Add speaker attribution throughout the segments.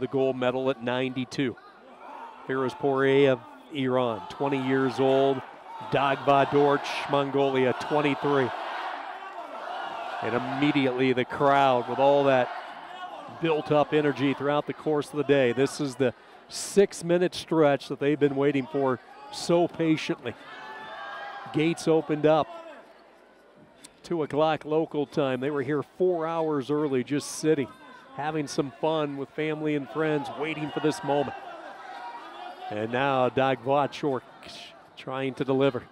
Speaker 1: the gold medal at 92. Firouzpour of Iran, 20 years old. Dagvadorj, Mongolia, 23. And immediately the crowd with all that built up energy throughout the course of the day. This is the six minute stretch that they've been waiting for so patiently. Gates opened up. Two o'clock local time. They were here four hours early, just sitting, having some fun with family and friends, waiting for this moment. And now Dagvadorj trying to deliver.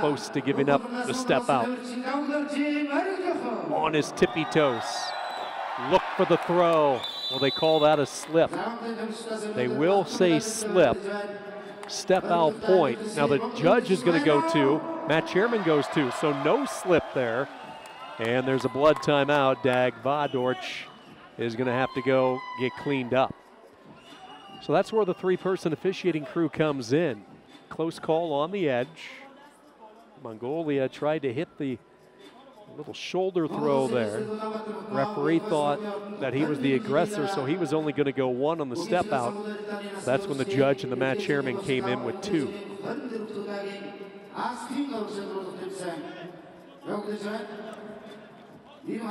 Speaker 1: Close to giving up the step out. On his tippy toes. Look for the throw. Well, they call that a slip. They will say slip. Step out point. Now the judge is going to go two. Mat Chairman goes two. So no slip there. And there's a blood timeout. Dag Vadorch is going to have to go get cleaned up. So that's where the three person officiating crew comes in. Close call on the edge. Mongolia tried to hit the little shoulder throw oh. there. Referee thought that he was the aggressor, so he was only going to go one on the step out. That's when the judge and the match chairman came in with two.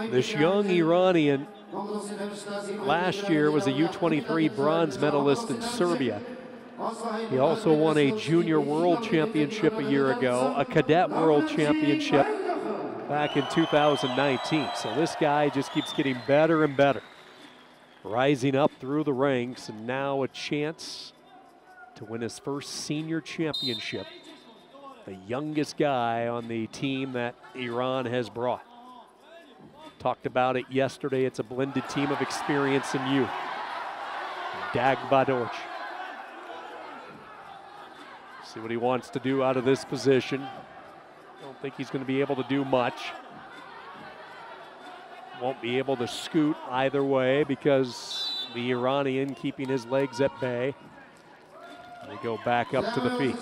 Speaker 1: This young Iranian last year was a U23 bronze medalist in Serbia. He also won a junior world championship a year ago, a cadet world championship back in 2019. So this guy just keeps getting better and better, rising up through the ranks, and now a chance to win his first senior championship. The youngest guy on the team that Iran has brought. Talked about it yesterday. It's a blended team of experience and youth. Dag Badorch. See what he wants to do out of this position. Think he's going to be able to do much. Won't be able to scoot either way because the Iranian keeping his legs at bay. They go back up to the feet.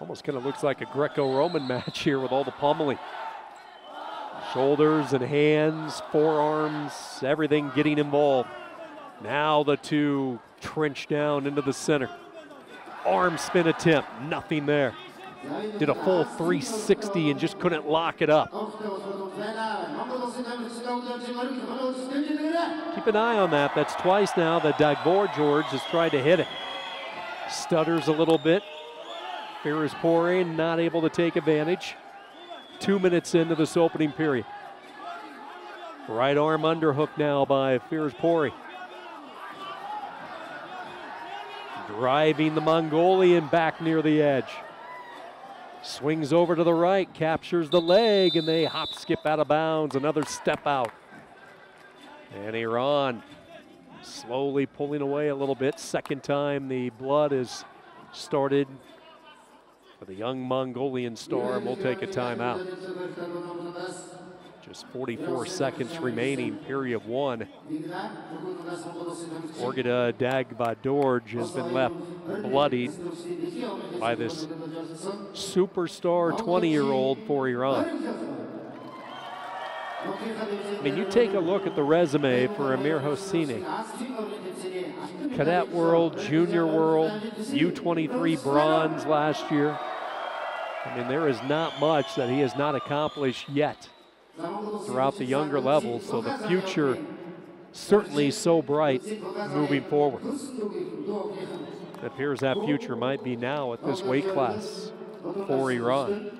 Speaker 1: Almost kind of looks like a Greco-Roman match here with all the pummeling. Shoulders and hands, forearms, everything getting involved. Now the two trench down into the center. Arm spin attempt, nothing there. Did a full 360 and just couldn't lock it up. Keep an eye on that. That's twice now that Dagbor George has tried to hit it. Stutters a little bit, Firouzpour, not able to take advantage. Two minutes into this opening period. Right arm underhook now by Firouzpour. Driving the Mongolian back near the edge. Swings over to the right, captures the leg, and they hop skip out of bounds. Another step out. And Iran slowly pulling away a little bit. Second time the blood is started for the young Mongolian star, we'll take a timeout. Just 44 seconds remaining, period one. Orgilokh Dagvadorj has been left bloodied by this superstar 20-year-old for Iran. I mean, you take a look at the resume for Amir Hosseini. Cadet World, Junior World, U23 bronze last year. I mean, there is not much that he has not accomplished yet throughout the younger levels. So the future certainly so bright moving forward. It appears that future might be now at this weight class for Iran.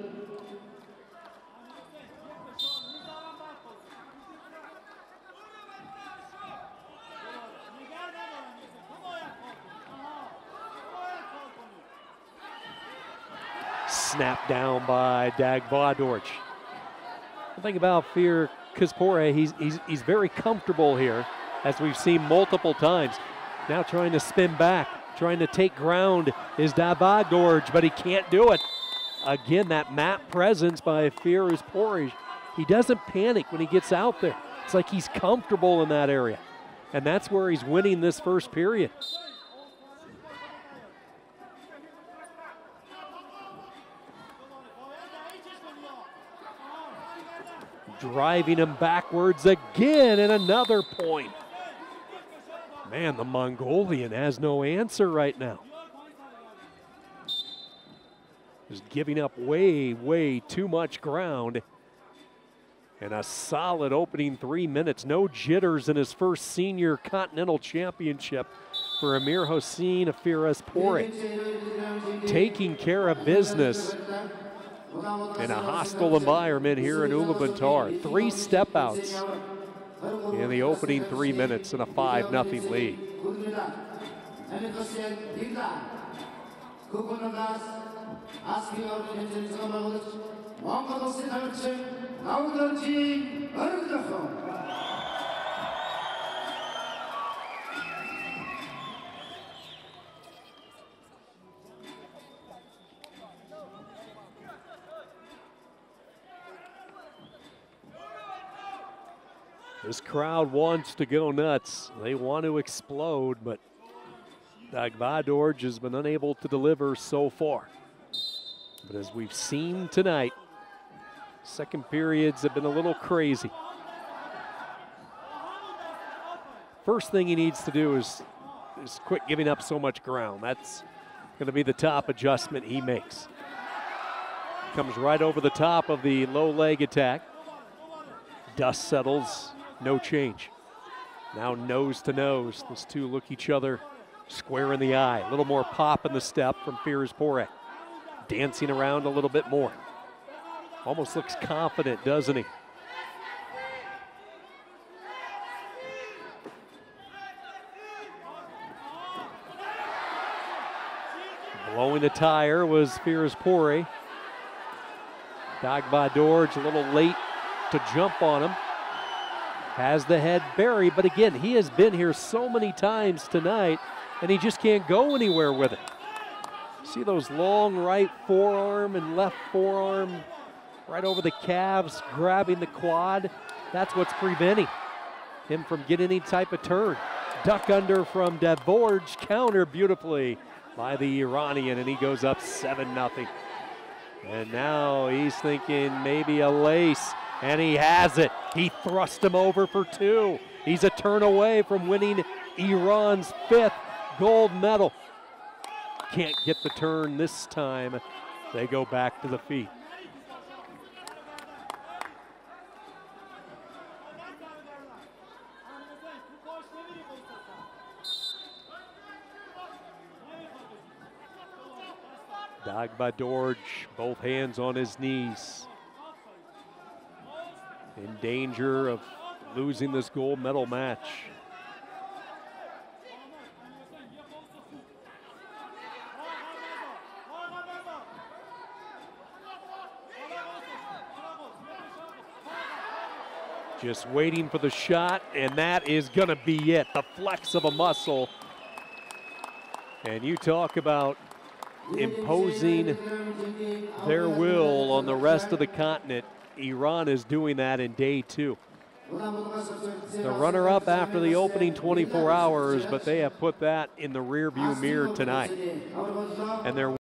Speaker 1: Snap down by Dagvadorj. The thing about Fear Kazpore, he's, he's, he's very comfortable here, as we've seen multiple times. Now trying to spin back, trying to take ground is Dagvadorj, but he can't do it. Again, that mat presence by Firouz Porij. He doesn't panic when he gets out there. It's like he's comfortable in that area. And that's where he's winning this first period. Driving him backwards again, and another point. Man, the Mongolian has no answer right now. Just giving up way, way too much ground. And a solid opening three minutes. No jitters in his first senior continental championship for Amir Hossein Firouzpouri. Taking care of business in a hostile environment here in Ulaanbaatar. Three step outs in the opening three minutes and a 5 0 lead. This crowd wants to go nuts. They want to explode, but Dagvadorj has been unable to deliver so far. But as we've seen tonight, second periods have been a little crazy. First thing he needs to do is, is quit giving up so much ground. That's going to be the top adjustment he makes. Comes right over the top of the low leg attack. Dust settles, no change. Now nose to nose. Those two look each other square in the eye. A little more pop in the step from Fears Firouzpouri dancing around a little bit more. Almost looks confident, doesn't he? Blowing the tire was Firouzpouri. Dagvadorj a little late to jump on him. Has the head buried, but again, he has been here so many times tonight, and he just can't go anywhere with it. See those long right forearm and left forearm right over the calves, grabbing the quad. That's what's preventing him from getting any type of turn. Duck under from Devorj, counter beautifully by the Iranian, and he goes up 7 0. And now he's thinking maybe a lace, and he has it. He thrust him over for two. He's a turn away from winning Iran's fifth gold medal. Can't get the turn this time. They go back to the feet. Dagvadorj, both hands on his knees. In danger of losing this gold medal match. Just waiting for the shot, and that is going to be it. The flex of a muscle. And you talk about imposing their will on the rest of the continent. Iran is doing that in day two. The runner up after the opening 24 hours, but they have put that in the rearview mirror tonight. And they're